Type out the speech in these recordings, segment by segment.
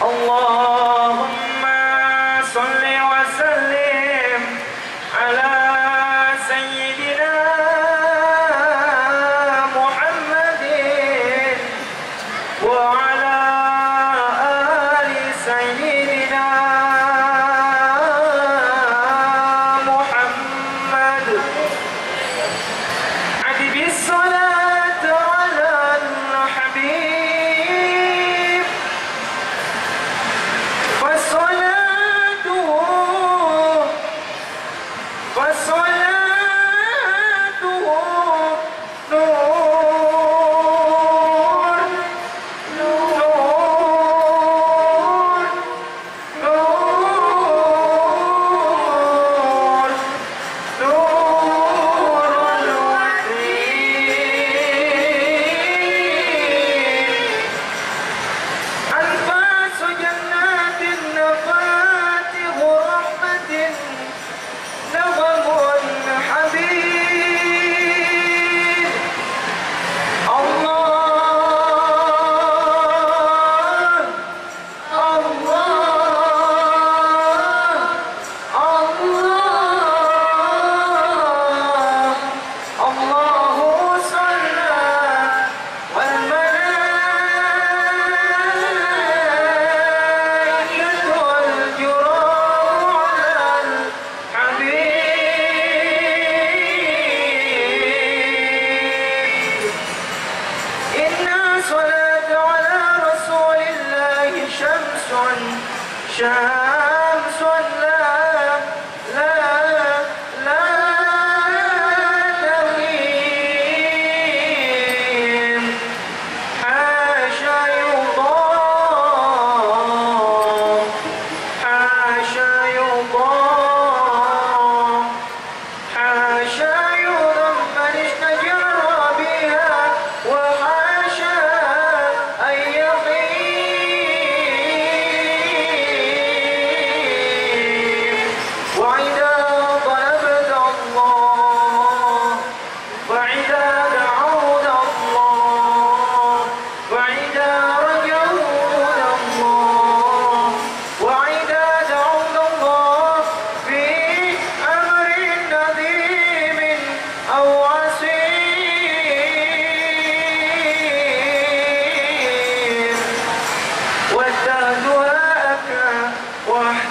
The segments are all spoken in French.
Allah.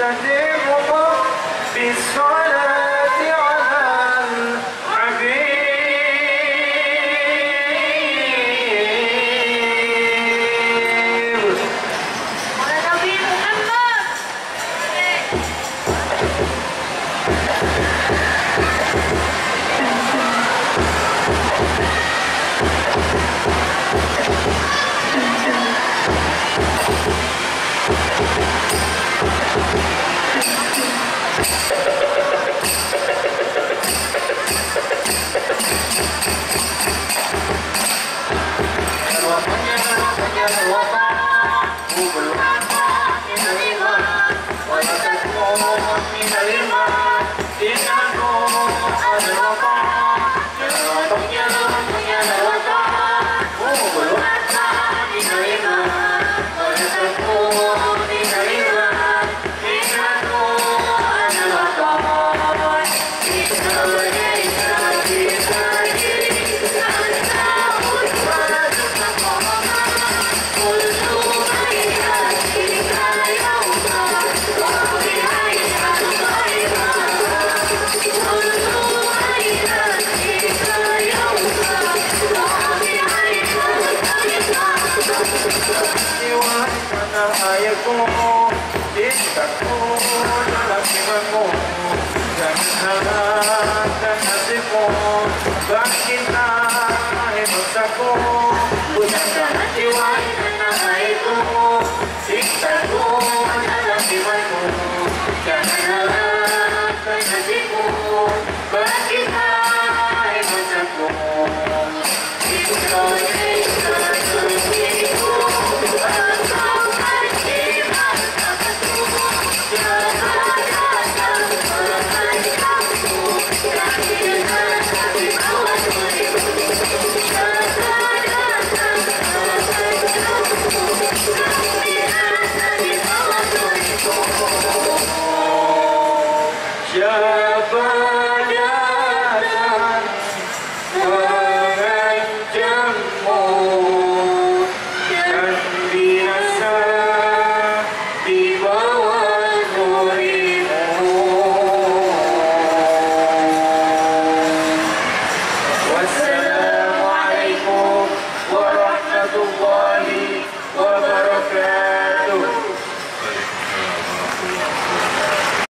Santa Devo, Bisogna.